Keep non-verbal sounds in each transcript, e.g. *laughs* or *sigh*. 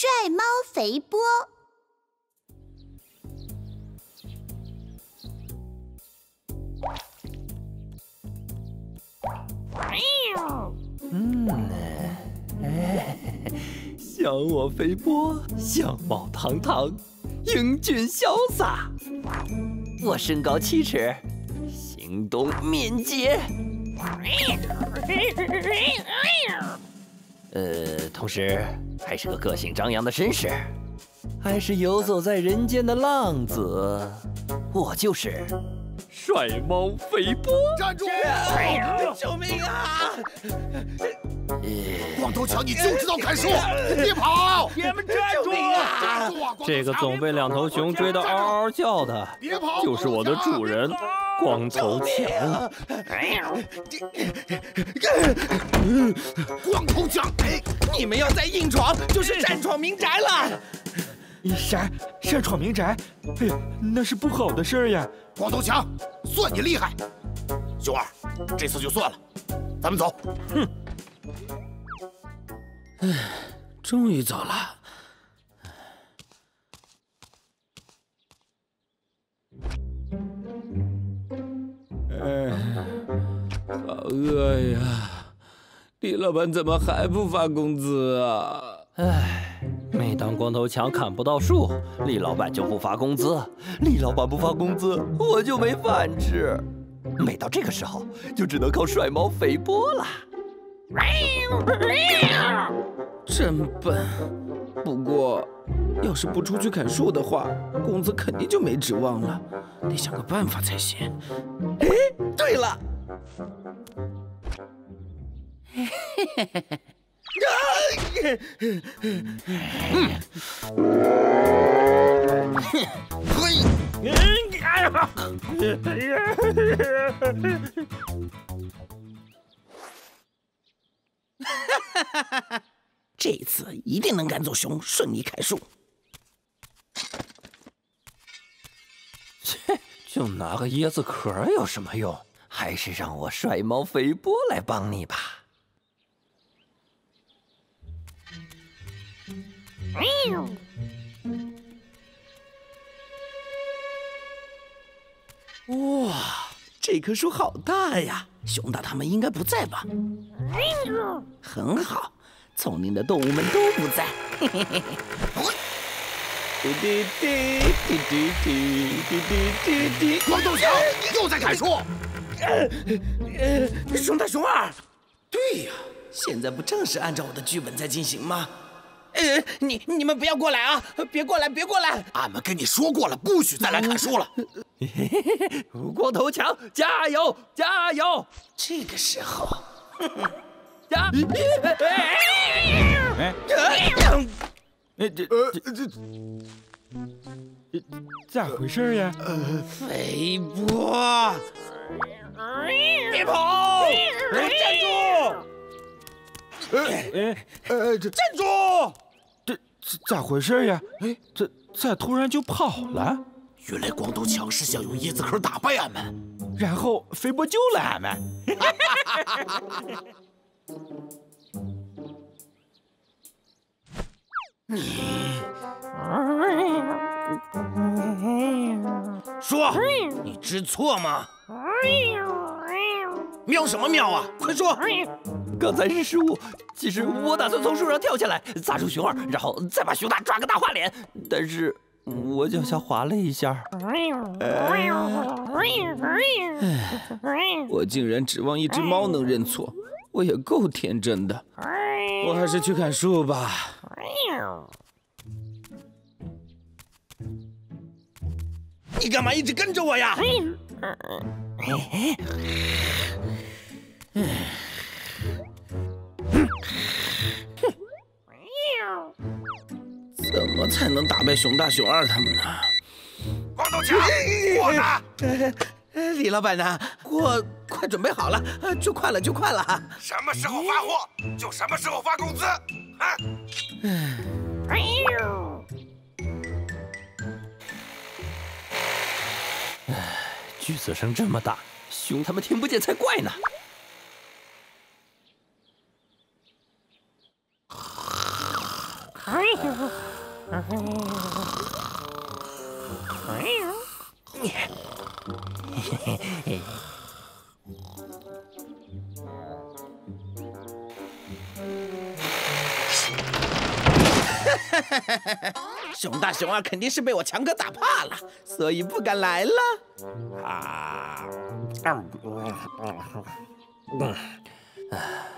帅猫肥波。嗯，哎，像我肥波，相貌堂堂，英俊潇洒。我身高七尺，行动敏捷。呃，同时还是个个性张扬的绅士，还是游走在人间的浪子。我就是帅猫肥波。站住！救命啊！光头强，你就知道砍树，别跑！你们站住！啊！这个总被两头熊追得嗷嗷叫的，就是我的主人光头强。光头强，你们要再硬闯，就是擅闯民宅了。啥？擅闯民宅？哎呀，那是不好的事儿呀！光头强，算你厉害。熊二，这次就算了，咱们走。哼。唉，终于走了。哎，好饿呀！李老板怎么还不发工资啊？唉，每当光头强砍不到树，李老板就不发工资。李老板不发工资，我就没饭吃。每到这个时候，就只能靠帅猫肥波了。真笨，不过要是不出去砍树的话，工资肯定就没指望了，得想个办法才行。哎，对了，嘿，哎。呀！*laughs* 这次一定能赶走熊，顺利砍树。切，就拿个椰子壳有什么用？还是让我帅猫肥波来帮你吧。哇，这棵树好大呀！熊大他们应该不在吧？很好。聪明的动物们都不在。滴滴滴滴滴滴滴滴滴！光头强又在砍树。呃呃，熊大熊二，对呀，现在不正是按照我的剧本在进行吗？呃，你你们不要过来啊！别过来，别过来！俺们跟你说过了，不许再来砍树了。光头强，加油，加油！这个时候。呀！哎，哎这呃这这咋回事呀？肥波，别跑！站住！哎哎呃这站住！这咋回事呀？哎，这咋突然就跑了？原来光头强是想用椰子壳打败俺们，然后肥波救了俺们。你说，你知错吗？喵什么喵啊！快说！刚才是失误。其实我打算从树上跳下来，砸中熊二，然后再把熊大抓个大花脸。但是我脚下滑了一下。我竟然指望一只猫能认错。我也够天真的，我还是去砍树吧。你干嘛一直跟着我呀？怎么才能打败熊大、熊二他们呢？光头强，我呢？李老板呢？我快准备好了，就快了，就快了。什么时候发货，就什么时候发工资。啊！哎呦！锯子声这么大，熊他们听不见才怪呢。*laughs* 熊大熊二肯定是被我强哥打怕了，所以不敢来了。啊，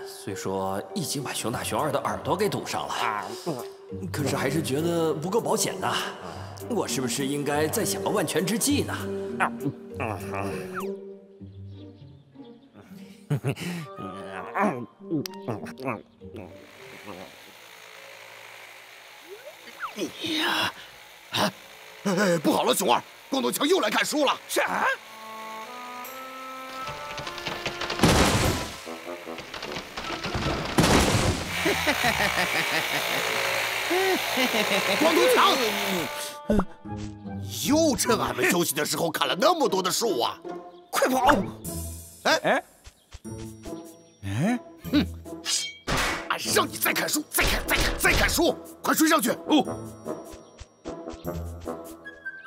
虽说已经把熊大熊二的耳朵给堵上了，可是还是觉得不够保险呐。我是不是应该再想个万全之计呢？呀，啊，哎，不好了，熊二，光头强又来看书了。啥？光头强，又趁俺们休息的时候砍了那么多的树啊！快跑！哎哎哎，让你再砍树，再砍，再砍，再砍树！快追上去！哦。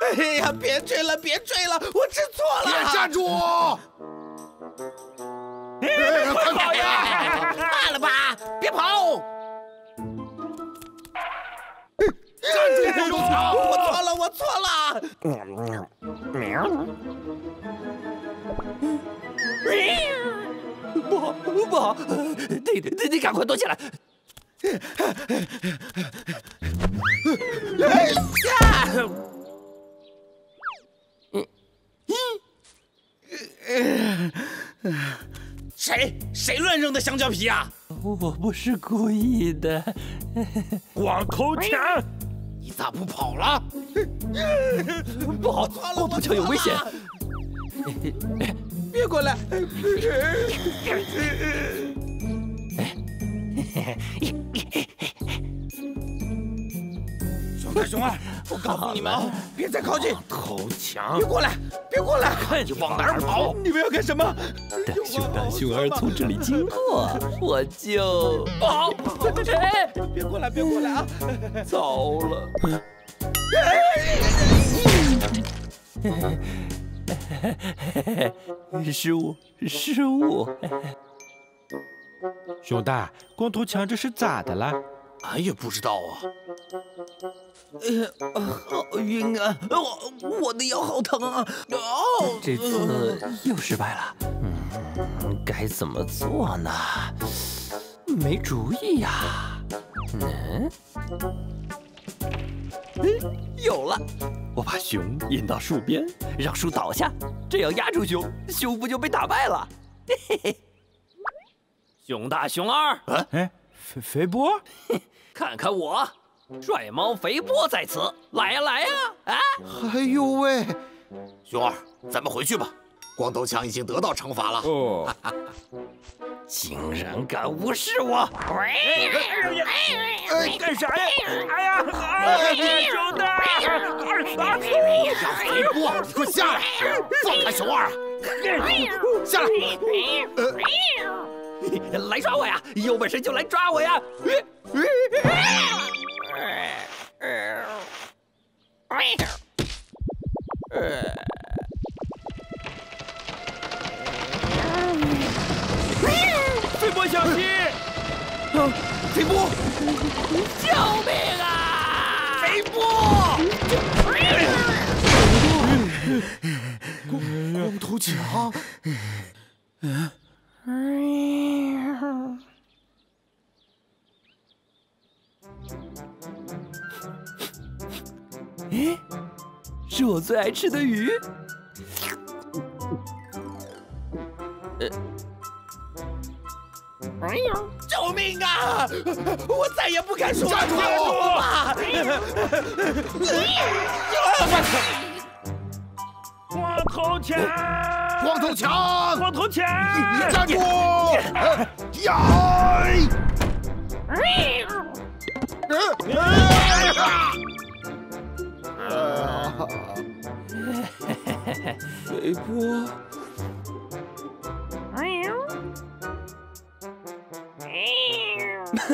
哎呀，别追了，别追了，我知错了！别站住！快跑呀！怕了吧？别跑！站住，光头强！我错了，我错了！不好，不好！得得得，赶快躲起来！哎呀！谁谁乱扔的香蕉皮啊？我不是故意的。光头强，你咋不跑了？*laughs* 不好，光头强有危险！别过来！熊大熊二，我告诉你们啊，别再靠近！投降，别过来！别过来！看你往哪儿跑！你们要干什么？等熊大熊二从这里经过，我就跑！哎，别过来！别过来啊！糟了！*laughs* 失误，失误！*laughs* 熊大，光头强这是咋的了？俺也不知道啊。哎呀，好晕啊！我我的腰好疼啊！哦，这次又失败了。嗯，该怎么做呢？没主意呀。嗯，嗯，有了！我把熊引到树边，让树倒下，这样压住熊，熊不就被打败了？嘿嘿嘿！熊大熊二，啊，哎，肥肥波，*laughs* 看看我，帅猫肥波在此，来呀来呀！啊！哎呦喂，熊二，咱们回去吧。光头强已经得到惩罚了。哦，竟然敢无视我！干啥呀？哎呀，哎呀，熊大，啊！肥波，你快下来，放开熊二啊！下来！来抓我呀！有本事就来抓我呀！肥啊，肥波！救命啊！肥波！光光头强，诶，是我最爱吃的鱼。哎呀啊！我再也不敢说站住！了。光头强，光头强，光头强，站住！呀！肥波，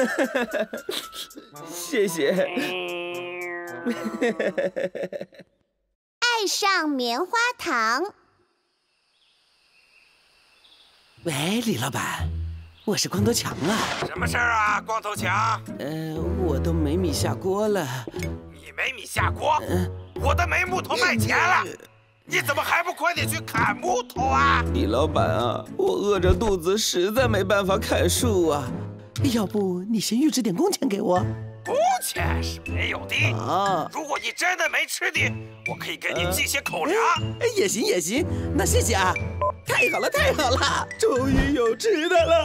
*laughs* 谢谢。爱上棉花糖。喂，李老板，我是光头强啊。什么事儿啊，光头强？呃，我都没米下锅了。你没米下锅？我的没木头卖钱了。你怎么还不快点去砍木头啊？李老板啊，我饿着肚子，实在没办法砍树啊。要不你先预支点工钱给我？工钱是没有的啊。如果你真的没吃的，我可以给你寄些口粮。哎也行也行，那谢谢啊。太好了，太好了，终于有吃的了！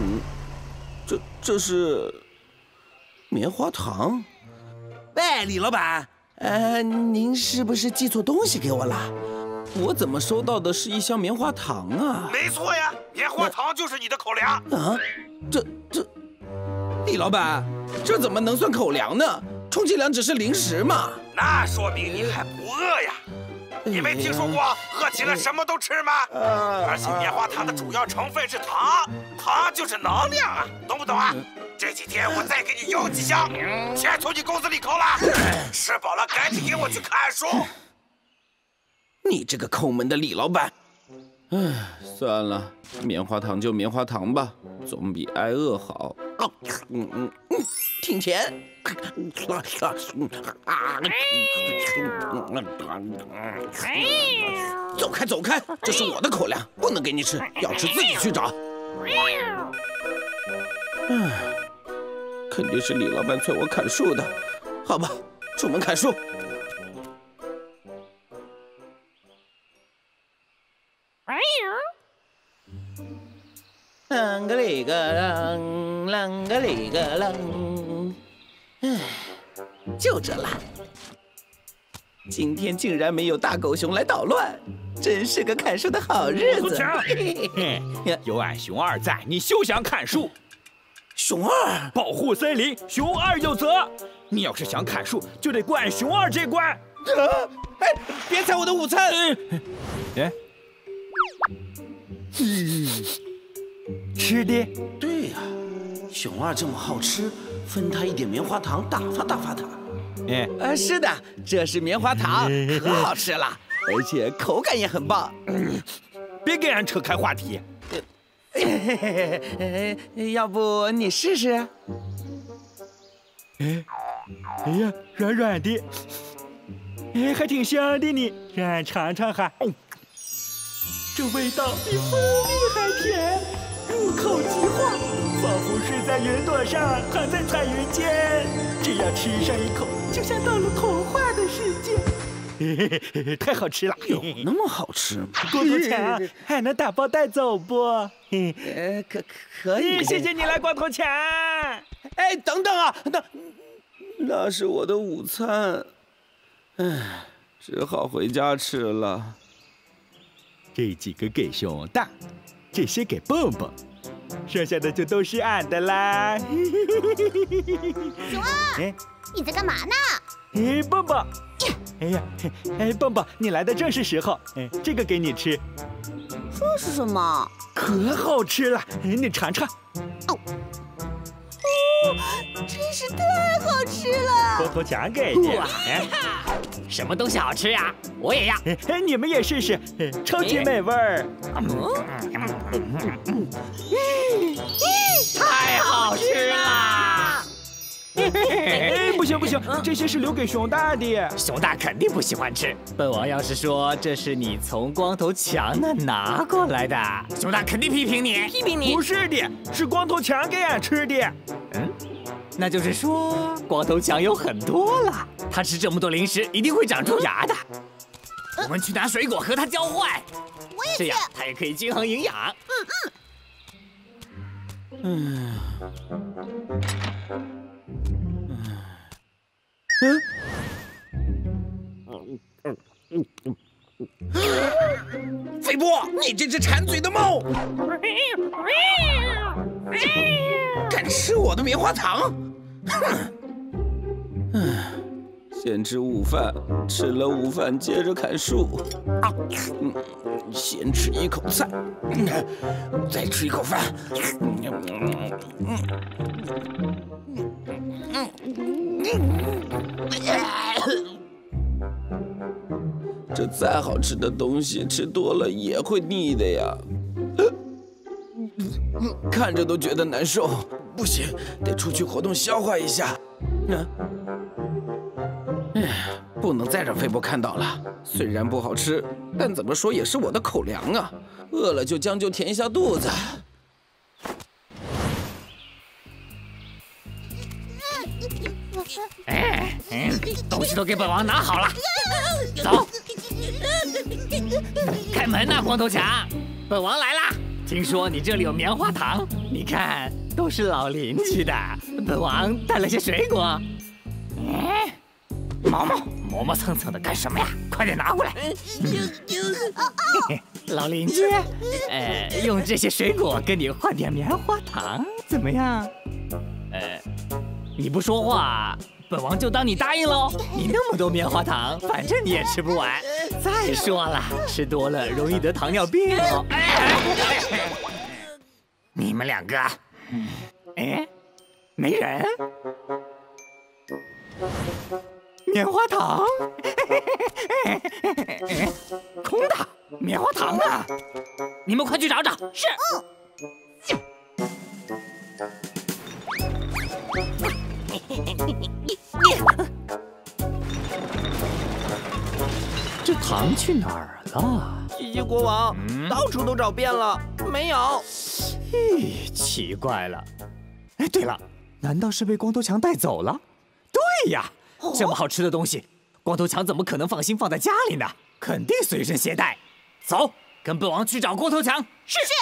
嗯，这这是棉花糖。喂，李老板，呃，您是不是寄错东西给我了？我怎么收到的是一箱棉花糖啊？没错呀，棉花糖就是你的口粮。啊，这这，李老板，这怎么能算口粮呢？充其量只是零食嘛。那说明你还不饿呀。你没听说过饿极了什么都吃吗？而且棉花糖的主要成分是糖，糖就是能量啊，懂不懂啊？这几天我再给你邮几箱，钱从你工资里扣了。吃饱了赶紧给我去看书。你这个抠门的李老板，唉，算了，棉花糖就棉花糖吧，总比挨饿好。嗯嗯嗯，挺甜。走开，走开！这是我的口粮，不能给你吃，要吃自己去找。唉，肯定是李老板催我砍树的。好吧，出门砍树。啷个里个啷，啷个里个啷。唉，就这了。今天竟然没有大狗熊来捣乱，真是个砍树的好日子。*laughs* 有俺熊二在，你休想砍树。熊二保护森林，熊二有责。你要是想砍树，就得过俺熊二这关。啊哎，别踩我的午餐。哎，吃的。对呀，熊二这么好吃。分他一点棉花糖，打发打发他。哎，呃，是的，这是棉花糖，*laughs* 可好吃了，而且口感也很棒。别跟俺扯开话题。*laughs* 要不你试试？哎，哎呀，软软的，哎，还挺香的呢，让俺尝尝哈。这味道比蜂蜜还甜，入口即化。仿佛睡在云朵上，躺在彩云间，只要吃上一口，就像到了童话的世界。*laughs* 太好吃了，有那么好吃吗？光头强，还能打包带走不？*laughs* 呃，可可以。谢谢你来，光头强。哎，等等啊，那那是我的午餐，唉，只好回家吃了。这几个给熊大，这些给蹦蹦。剩下的就都是俺的啦。熊二，*laughs* 你在干嘛呢？哎，蹦蹦，哎呀，哎，蹦蹦，你来的正是时候。哎，这个给你吃。这是什么？可好吃了，哎，你尝尝。哦，哦，真是太好吃了。光头强给的。什么东西好吃呀？我也要。哎，*laughs* 你们也试试，超级美味儿。太好吃啦！哎，不行不行，这些是留给熊大的。熊大肯定不喜欢吃。本王要是说这是你从光头强那拿过来的，熊大肯定批评你，批评你。不是的，是光头强给俺吃的。嗯。那就是说，光头强有很多了。他吃这么多零食，一定会长蛀牙的。我们去拿水果和他交换，这样他也可以均衡营养。嗯。嗯。嗯。嗯。嗯。嗯。嗯。飞波，你这只馋嘴的猫，敢吃我的棉花糖！先吃午饭，吃了午饭接着砍树。嗯，先吃一口菜，再吃一口饭。这再好吃的东西，吃多了也会腻的呀。看着都觉得难受，不行，得出去活动消化一下。哎，不能再让飞波看到了。虽然不好吃，但怎么说也是我的口粮啊。饿了就将就填一下肚子。哎，东西都给本王拿好了，走。开门呐，光头强，本王来啦。听说你这里有棉花糖，你看都是老邻居的，本王带了些水果。哎，毛毛磨磨蹭蹭的干什么呀？快点拿过来。老邻居，呃，用这些水果跟你换点棉花糖，怎么样？呃，你不说话。本王就当你答应喽！你那么多棉花糖，反正你也吃不完。再说了，吃多了容易得糖尿病哦。你们两个，哎，没人？棉花糖？*laughs* 空的，棉花糖呢？你们快去找找。是。*laughs* 这糖去哪儿了？奇迹国王，到处都找遍了，没有。咦，奇怪了。哎，对了，难道是被光头强带走了？对呀，这么好吃的东西，光头强怎么可能放心放在家里呢？肯定随身携带。走，跟本王去找光头强。是是。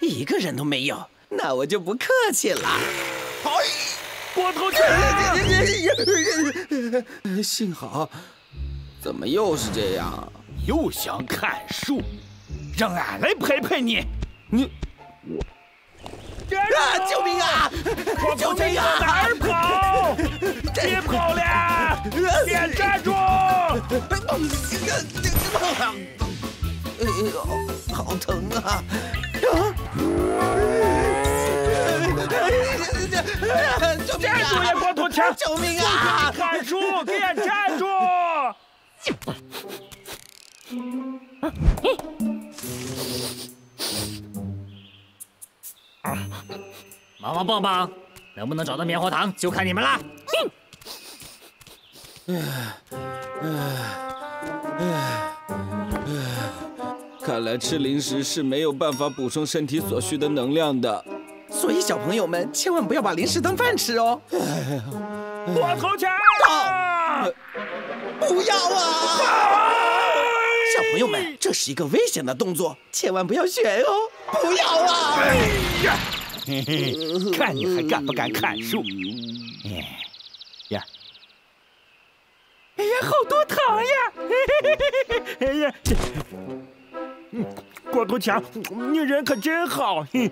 *laughs* 一个人都没有，那我就不客气了。哎，光头强！幸好，怎么又是这样？又想砍树，让俺来陪陪你。你我，啊！救命啊！救命啊！哪儿跑？别跑了！别站住！哎呦，好疼啊！站住呀，光头强！救命啊！砍树，给俺站住！毛毛棒棒，能不能找到棉花糖，就看你们了。看来吃零食是没有办法补充身体所需的能量的，所以小朋友们千万不要把零食当饭吃哦。光头强，不要啊！小朋友们，这是一个危险的动作，千万不要学哦！不要啊！哎呀，嘿嘿，看你还敢不敢砍树？哎呀，哎呀，好多糖呀！哎呀，嗯光头强，你人可真好。奇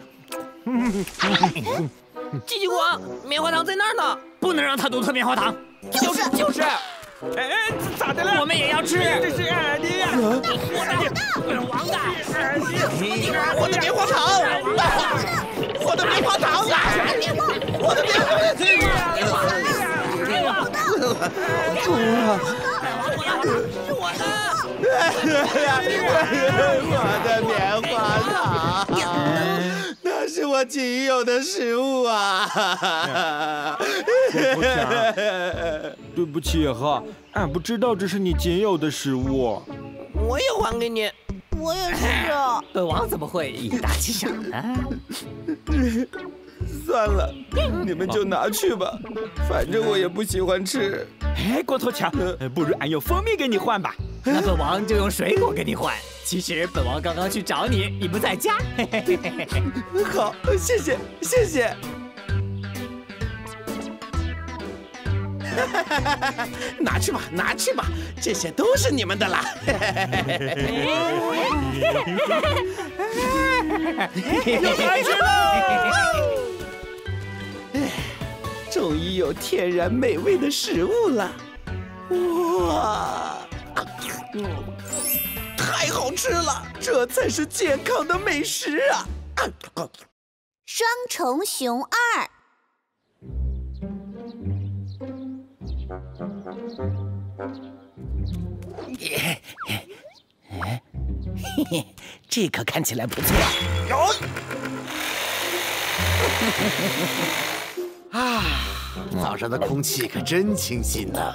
迹国王，棉花糖在那儿呢，不能让他独吞棉花糖。就是就是。哎，咋的了？我们也要吃。这是俺的，我的，本王的，我的棉花糖，我的棉花糖，我的棉花糖，我的棉花糖，我仅有的食物啊！*laughs* 对不起哈，俺不知道这是你仅有的食物。我也还给你。我也是。本王怎么会以大欺小呢？*laughs* 算了，你们就拿去吧，反正我也不喜欢吃。哎，光头强，不如俺用蜂蜜给你换吧。那本王就用水果给你换。其实本王刚刚去找你，你不在家。*laughs* 好，谢谢，谢谢。*laughs* 拿去吧，拿去吧，这些都是你们的啦。有饭吃喽！终于有天然美味的食物了，哇！太好吃了，这才是健康的美食啊！双重熊二，嘿嘿，这可看起来不错。*laughs* 啊，早上的空气可真清新呐！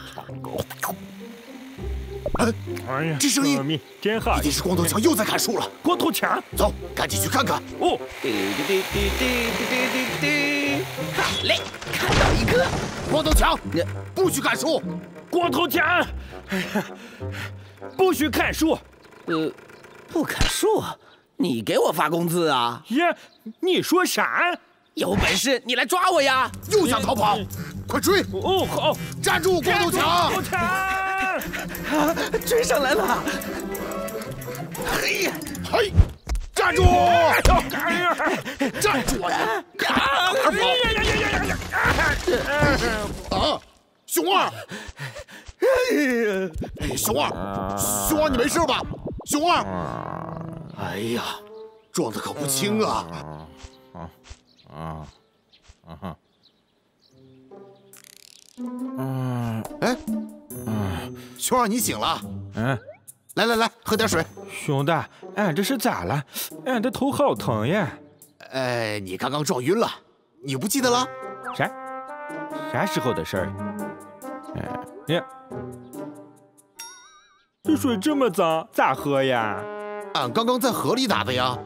哎，哎呀这声音真好一定是光头强又在砍树了。光头强？走赶紧去看看。哦。滴滴滴滴滴滴滴滴滴好嘞看到一个。光头强你不许砍树光头强？哎呀不许砍树呃不砍树你给我发工资啊？耶你说啥？有本事你来抓我呀！又想逃跑快追！哦好。站住光头强！光头强！啊，*laughs* 追上来了！嘿呀，嘿，站住！哎呀，站住！哎呀呀呀呀呀！啊，熊二！哎，熊二，熊二，你没事吧？熊二！哎呀，撞的可不轻啊！啊，啊哈，哎，嗯，熊二，你醒了？嗯，来来来，喝点水。熊大，俺这是咋了？俺的头好疼呀！哎，你刚刚撞晕了，你不记得了？啥？啥时候的事儿？哎呀，这水这么脏，咋喝呀？俺刚刚在河里打的呀，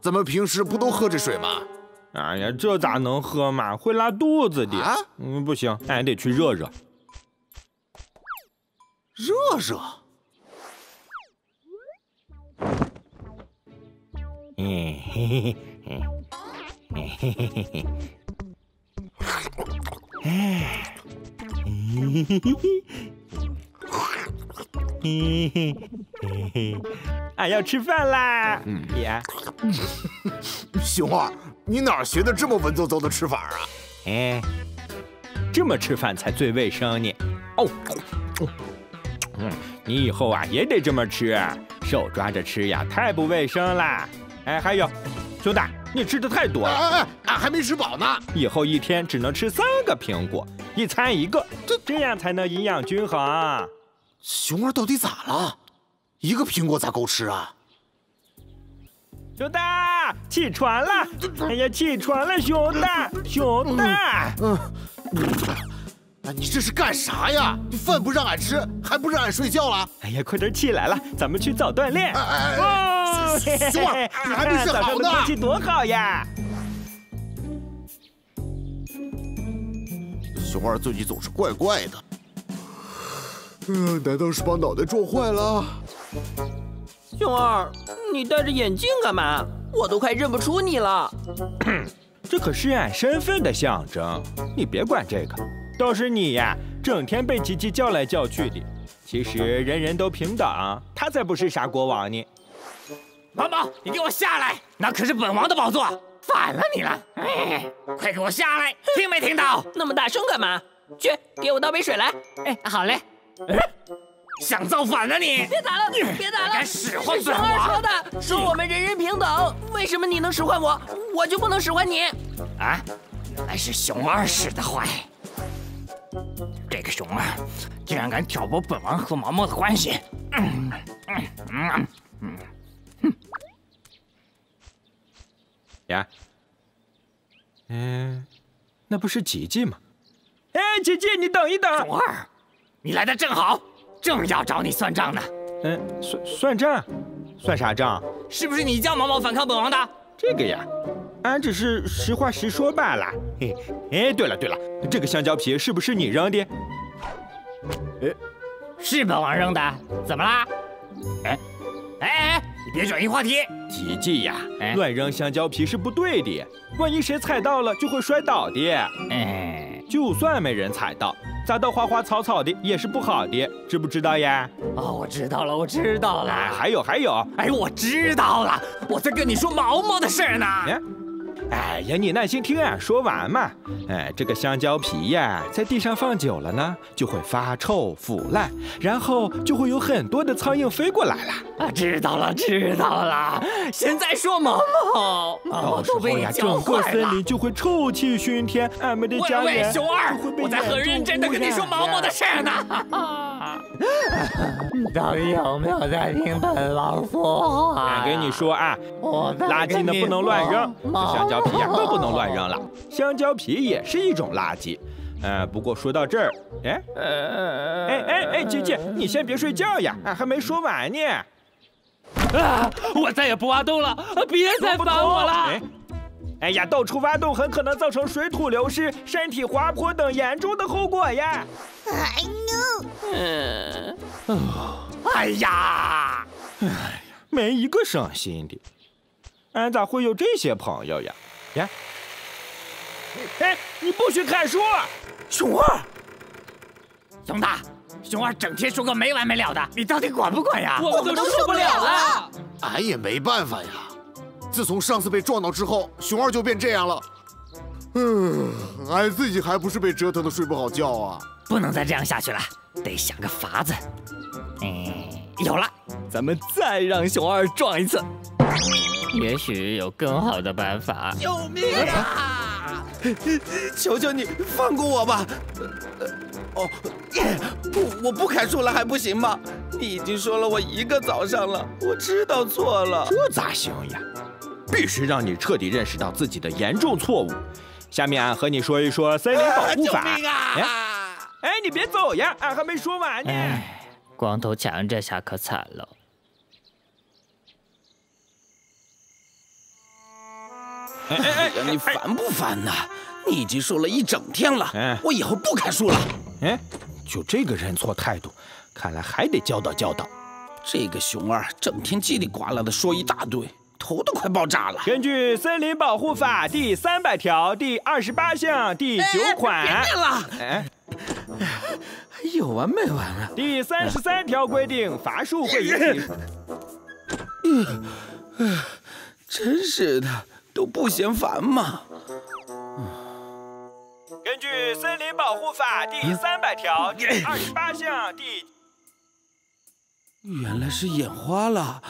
咱们平时不都喝这水吗？哎呀，这咋能喝嘛？会拉肚子的。啊嗯，不行，俺得去热热。热热。嗯嘿嘿嘿嘿，嗯嘿嘿嘿嘿，嗯嘿嘿嘿嘿，俺 *laughs* 要吃饭啦！爷，熊二，你哪学的这么文绉绉的吃法啊？哎，这么吃饭才最卫生呢。哦。嗯，你以后啊也得这么吃，手抓着吃呀，太不卫生啦。哎，还有，兄弟，你吃的太多了，哎哎，俺还没吃饱呢。以后一天只能吃三个苹果，一餐一个，这这样才能营养均衡。熊二到底咋了？一个苹果咋够吃啊？熊大，起床了！哎呀，起床了，熊大，熊大！嗯，哎，你这是干啥呀？你饭不让俺吃，还不让俺睡觉了？哎呀，快点起来了，咱们去早锻炼。哎哎哎！哦，熊二，*laughs* 你还没睡早好呢。上的空气多好呀！熊二最近总是怪怪的。嗯，难道是把脑袋撞坏了？熊二，你戴着眼镜干嘛？我都快认不出你了。*clears throat* 这可是俺身份的象征，你别管这个。倒是你呀，整天被吉吉叫来叫去的。其实人人都平等，他才不是啥国王呢。王宝，你给我下来！那可是本王的宝座，反了你了！哎，快给我下来！听没听到？那么大声干嘛？去，给我倒杯水来。哎，好嘞。哎，想造反了你！别打了，别打了！敢使唤熊本王二说？的，说我们人人平等，为什么你能使唤我，我就不能使唤你？啊，原来是熊二使的坏。这个熊二竟然敢挑拨本王和毛毛的关系！嗯嗯嗯呀，嗯，那不是吉吉吗？哎，吉吉，你等一等。熊二，你来的正好，正要找你算账呢。嗯，算算账，算啥账？是不是你叫毛毛反抗本王的？这个呀，俺只是实话实说罢了。嘿，哎，对了对了，这个香蕉皮是不是你扔的？是本王扔的，怎么啦？哎，哎哎，你别转移话题。吉吉呀哎，乱扔香蕉皮是不对的，万一谁踩到了就会摔倒的。哎，就算没人踩到，砸到花花草草的也是不好的，知不知道呀？哦，我知道了，我知道了。还有还有，哎，我知道了，我在跟你说毛毛的事呢。哎呀，你耐心听啊，说完嘛。哎，这个香蕉皮呀，在地上放久了呢，就会发臭腐烂，然后就会有很多的苍蝇飞过来了。啊，知道了，知道了。现在说毛毛，毛毛都被呀，整个森林就会臭气熏天，俺们的家园喂，熊二，我在很认真的跟你说毛毛的事呢。你到底有没有在听本王说话？我跟你说啊，垃圾呢不能乱扔，香蕉皮呀更不能乱扔了。香蕉皮也是一种垃圾。呃，不过说到这儿，哎，哎哎哎，姐姐，你先别睡觉呀，俺还没说完呢。啊！我再也不挖洞了，别再烦我了。哎呀，到处挖洞很可能造成水土流失、山体滑坡等严重的后果呀。哎呦！嗯。哎呀！哎呀，没一个省心的。俺咋会有这些朋友呀？呀！哎，你不许看书！熊二，熊大，熊二整天说个没完没了的，你到底管不管呀？我们都受不了了。俺也没办法呀。自从上次被撞到之后，熊二就变这样了。嗯，俺自己还不是被折腾的睡不好觉啊！不能再这样下去了，得想个法子。嗯，有了，咱们再让熊二撞一次，也许有更好的办法。救命啊！求求你放过我吧！哦，我我不砍树了还不行吗？你已经说了我一个早上了，我知道错了。这咋行呀？必须让你彻底认识到自己的严重错误。下面俺和你说一说森林保护法。哎，你别走呀，俺还没说完呢。光头强这下可惨了。哎哎哎，你烦不烦呐？你已经说了一整天了，我以后不砍树了。哎，就这个认错态度，看来还得教导教导。这个熊二整天叽里呱啦的说一大堆。头都快爆炸了！根据《森林保护法》第三百条第二十八项第九款，别念了，哎，有完没完啊？第三十三条规定，伐树会引起……嗯，真是的，都不嫌烦吗？根据《森林保护法》第三百条第二十八项第……原来是眼花了。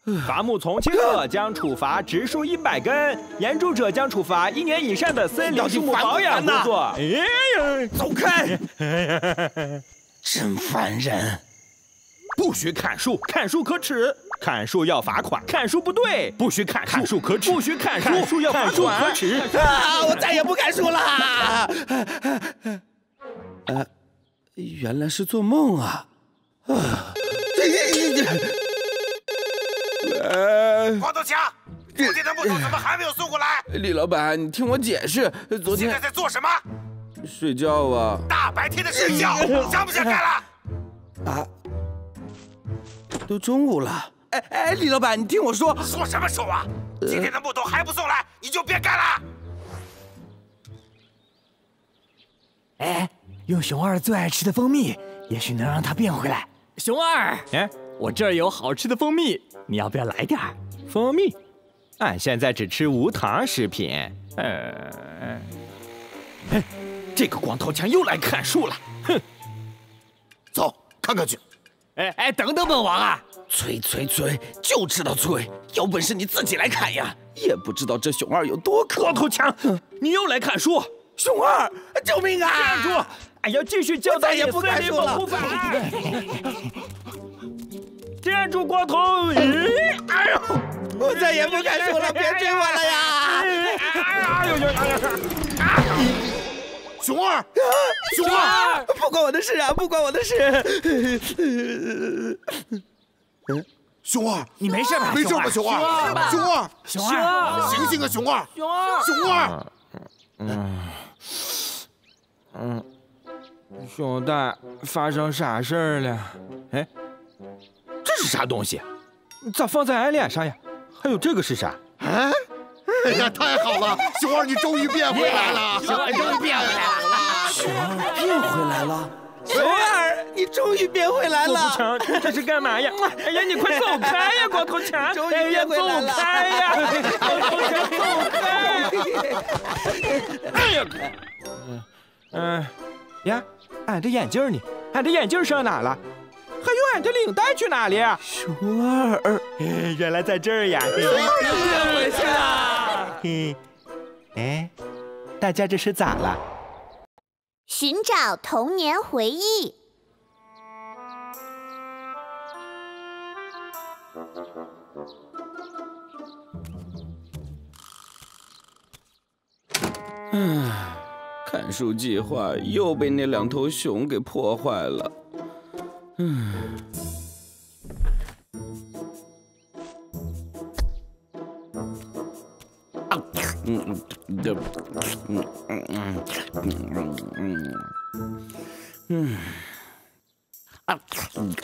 *sighs* 伐木从轻者将处罚植树一百根，严重者将处罚一年以上的森林树木保养工作。哎呀，走开！*laughs* 真烦人！不许砍树，砍树可耻；砍树要罚款，砍树不对，不许砍树，砍树可耻；不许砍树，砍树要罚款，可耻。啊！我再也不砍树了。啊，*laughs* 原来是做梦啊！啊！光头强，昨天的木头怎么还没有送过来？李老板，你听我解释，昨天现在在做什么？睡觉啊！大白天的睡觉，想不想干了？啊！都中午了。哎哎，李老板，你听我说，说什么说啊？今天的木头还不送来，你就别干了。哎，用熊二最爱吃的蜂蜜，也许能让它变回来。熊二，哎，我这儿有好吃的蜂蜜。你要不要来点儿蜂蜜？俺现在只吃无糖食品。呃，哎，这个光头强又来砍树了。哼，走，看看去。哎哎，等等，本王啊！催催催，就知道催！有本事你自己来砍呀！也不知道这熊二有多可。光头强，你又来砍树！熊二，救命啊！站住！俺要继续教导你森林保护法。站住，光头！哎呦，我再也不敢说了，别追我了呀！哎呦呦！熊二，熊二，不关我的事啊，不关我的事。熊二，你没事吧？没事吧，熊二？熊二，熊二，醒醒啊，熊二！熊二，熊二。嗯嗯，熊大，发生啥事儿了？哎。这是啥东西？咋放在俺脸上呀？还有这个是啥？哎，哎呀，太好了，熊二你终于变回来了！熊二终于变回来了！熊二变回来了。熊二，你终于变回来了光头！强，你这是干嘛呀？哎呀，你快走开呀，光头强！终于哎呀，走变回来了开呀！光头强，走开！哎呀，嗯嗯呀，俺的眼镜呢？俺的眼镜上哪了？还有俺的领带去哪里？熊二，哎原来在这儿呀！变回去了。嘿，哎，大家这是咋了？寻找童年回忆。看书计划又被那两头熊给破坏了。嗯，嗯，这，嗯。嗯。嗯。嗯。嗯。嗯，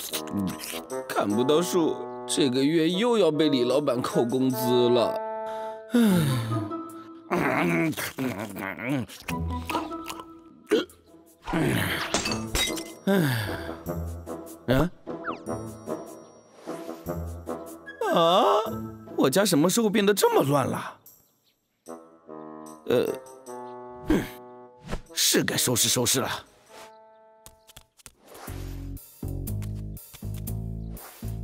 看不到书，这个月又要被李老板扣工资了。嗯，我家什么时候变得这么乱了？呃，是该收拾收拾了。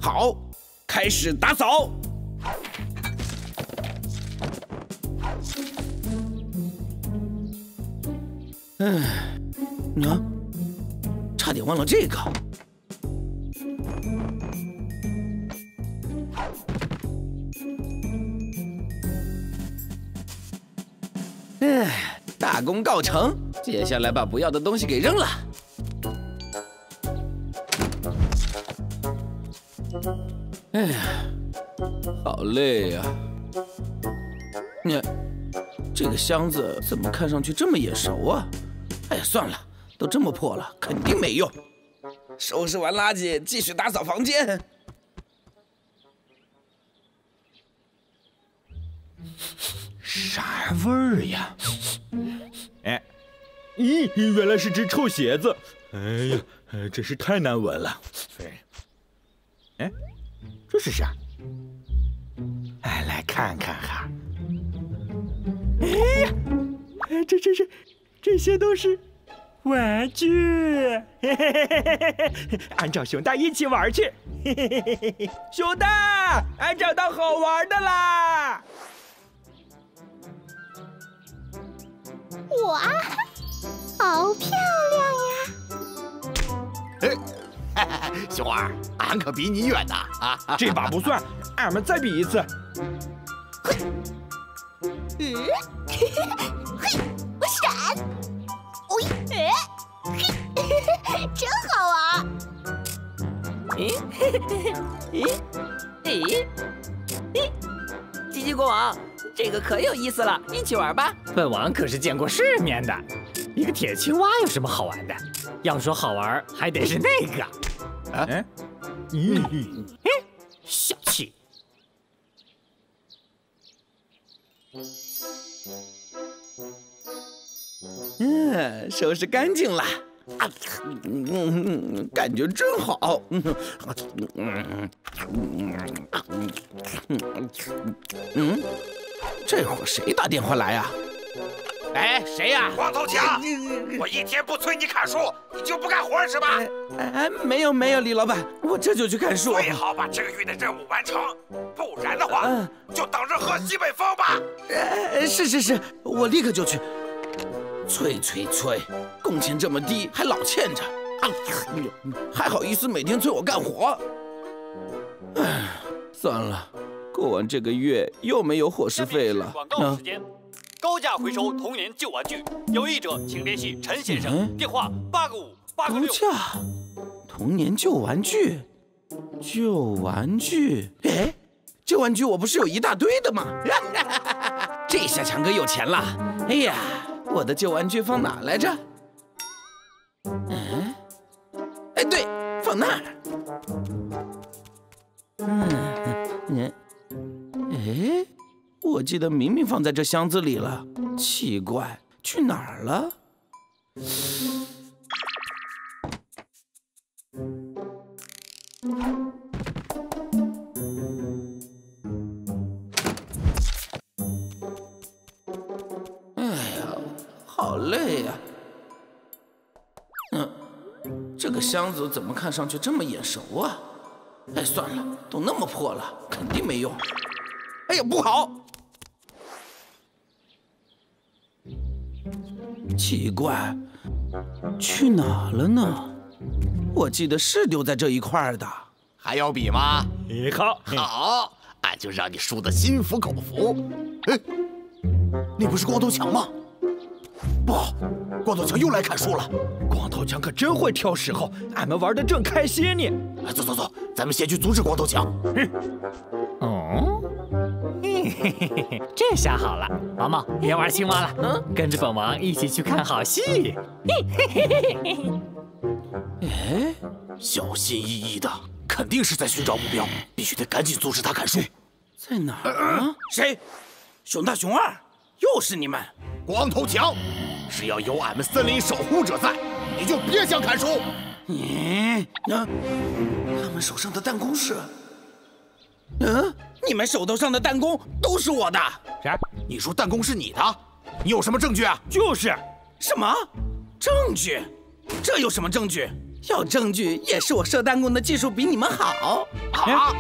好，开始打扫。唉，啊，差点忘了这个。大功告成，接下来把不要的东西给扔了。哎呀，好累呀、你这个箱子怎么看上去这么眼熟啊？哎呀，算了，都这么破了，肯定没用。收拾完垃圾，继续打扫房间。啥味儿呀？哎，咦，原来是只臭鞋子。哎呀，呃真是太难闻了。哎，哎，这是啥？哎，来看看哈。哎呀，哎这这这这些都是玩具。*laughs* 俺找熊大一起玩去。嘿嘿嘿嘿嘿，熊大，俺找到好玩的啦！哇，好漂亮呀！哎，*laughs* 熊二，俺可比你远呐！啊，*laughs* 这把不算，俺们再比一次。嗯，*laughs* 嘿，我闪！喂，哎，嘿，真好玩！咦咦咦咦！叽叽国王，这个可有意思了，一起玩吧。本王可是见过世面的，一个铁青蛙有什么好玩的？要说好玩，还得是那个。哎，咦，小气！嗯，收拾干净了。啊，嗯嗯，感觉真好。嗯嗯嗯，这会儿谁打电话来呀？哎，谁呀？光头强！我一天不催你砍树，你就不干活是吧？哎，没有没有，李老板，我这就去砍树。最好把这个月的任务完成，不然的话，嗯就等着喝西北风吧。呃，是是是，我立刻就去。催催催，工钱这么低，还老欠着，啊，还好意思每天催我干活？哎，算了，过完这个月又没有伙食费了。广告时间，高价回收童年旧玩具，有意者请联系陈先生，嗯电话八个五八个六。高价，童年旧玩具，旧玩具，哎，旧玩具我不是有一大堆的吗？*laughs* 这下强哥有钱了。哎呀，我的旧玩具放哪来着？嗯，哎，对，放那儿。哎，我记得明明放在这箱子里了，奇怪，去哪儿了？哎呀，好累呀！嗯，这个箱子怎么看上去这么眼熟啊？哎，算了，都那么破了，肯定没用。哎呀，不好！奇怪，去哪了呢？我记得是丢在这一块的。还要比吗？好，好，俺就让你输得心服口服。哎，那不是光头强吗？不好，光头强又来砍树了。光头强可真会挑时候，俺们玩的正开心呢。哎，走走走，咱们先去阻止光头强。哦，嘿嘿嘿嘿，嘿嘿嘿这下好了，毛毛别玩青蛙了，嗯，跟着本王一起去看好戏。嘿嘿嘿嘿嘿。哎，小心翼翼的，肯定是在寻找目标，必须得赶紧阻止他砍树。在哪儿啊？谁？熊大、熊二，又是你们！光头强，只要有俺们森林守护者在，你就别想砍树。你，那他们手上的弹弓是？嗯，你们手头上的弹弓都是我的。啥？你说弹弓是你的？你有什么证据啊？就是。什么？证据？这有什么证据？要证据也是我射弹弓的技术比你们好。啊！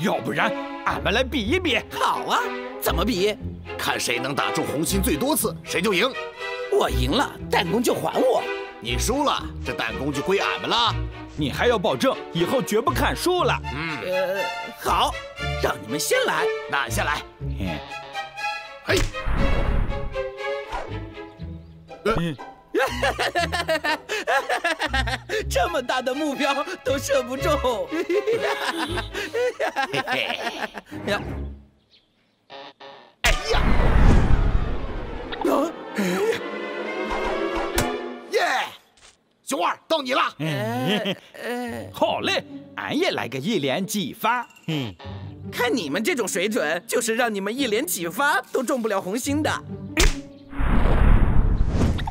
要不然俺们来比一比。好啊，怎么比？看谁能打中红心最多次，谁就赢。我赢了，弹弓就还我；你输了，这弹弓就归俺们了。你还要保证以后绝不砍树了。嗯，呃，好，让你们先来。那俺先来。嗯，嘿。嗯，*laughs* 这么大的目标都射不中。*laughs* 熊二，到你了。好嘞，俺也来个一连几发。嗯，看你们这种水准，就是让你们一连几发都中不了红心的。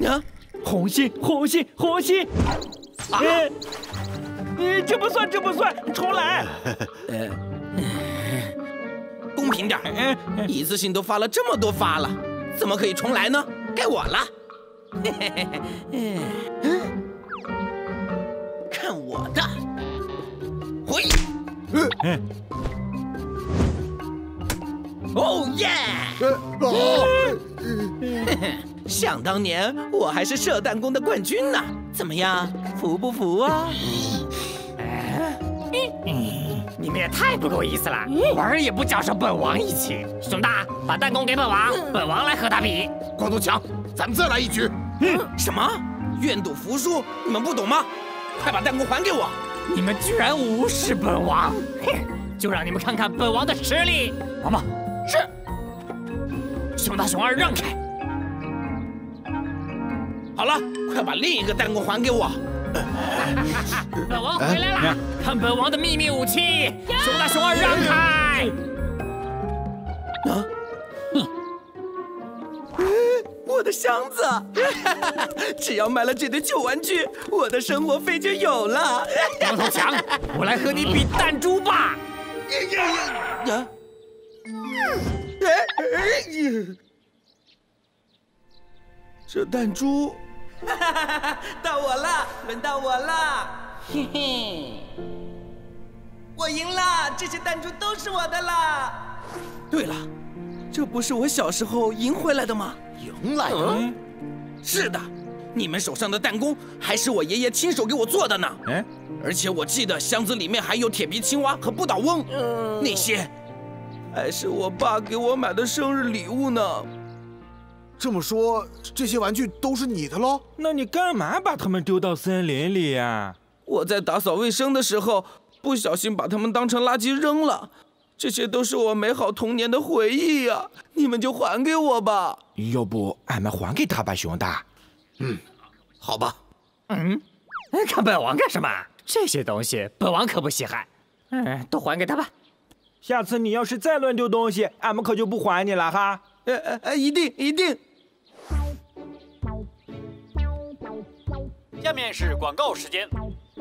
啊！红心，红心，红心！啊！呃，这不算，这不算，重来。呃，公平点儿，一次性都发了这么多发了，怎么可以重来呢？该我了。*laughs* 看我的！回！哦耶！哦。*laughs* 想当年我还是射弹弓的冠军呢，怎么样，服不服啊？*laughs* 你们也太不够意思了，玩也不叫上本王一起。熊大，把弹弓给本王，本王来和他比。光头强，咱们再来一局。嗯，什么？愿赌服输？你们不懂吗？快把弹弓还给我！你们居然无视本王，*laughs* 哼！就让你们看看本王的实力。毛毛，是。熊大、熊二，让开！好了，快把另一个弹弓还给我！*laughs* 本王回来了，看本王的秘密武器！熊大、熊二，让开！啊！哼！我的箱子，*laughs* 只要买了这堆旧玩具，我的生活费就有了。光头强，我来和你比弹珠吧！呀！这弹珠，*laughs* 到我了，轮到我了，嘿嘿，我赢了，这些弹珠都是我的啦。对了，这不是我小时候赢回来的吗？赢来的？是的，你们手上的弹弓还是我爷爷亲手给我做的呢。哎，而且我记得箱子里面还有铁皮青蛙和不倒翁，那些还是我爸给我买的生日礼物呢。这么说，这些玩具都是你的喽？那你干嘛把它们丢到森林里呀？我在打扫卫生的时候，不小心把它们当成垃圾扔了。这些都是我美好童年的回忆呀，你们就还给我吧。要不俺们还给他吧，熊大。嗯，好吧。嗯，看本王干什么？这些东西本王可不稀罕。嗯，都还给他吧。下次你要是再乱丢东西，俺们可就不还你了哈。呃呃呃，一定一定。下面是广告时间，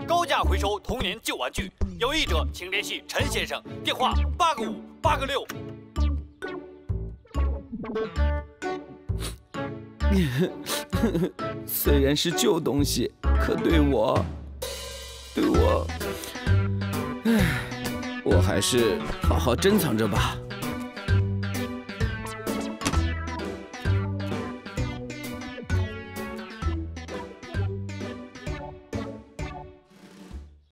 高价回收童年旧玩具，有意者请联系陈先生，电话八个五八个六。*laughs* 虽然是旧东西，可对我，对我，唉，我还是好好珍藏着吧。